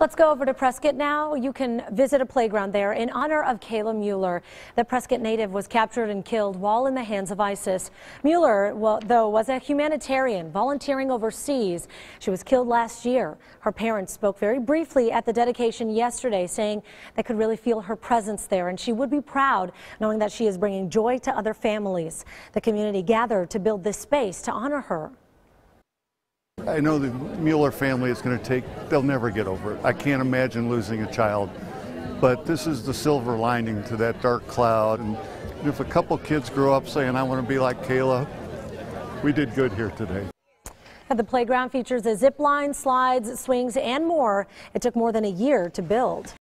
Let's go over to Prescott now. You can visit a playground there in honor of Kayla Mueller. The Prescott native was captured and killed while in the hands of ISIS. Mueller, though, was a humanitarian volunteering overseas. She was killed last year. Her parents spoke very briefly at the dedication yesterday, saying they could really feel her presence there, and she would be proud knowing that she is bringing joy to other families. The community gathered to build this space to honor her. I know the Mueller family is going to take, they'll never get over it. I can't imagine losing a child. But this is the silver lining to that dark cloud. And if a couple kids grow up saying, I want to be like Kayla, we did good here today. The playground features a zip line, slides, swings, and more. It took more than a year to build.